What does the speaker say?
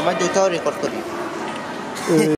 আমার দুইটাও রেকর্ড করি।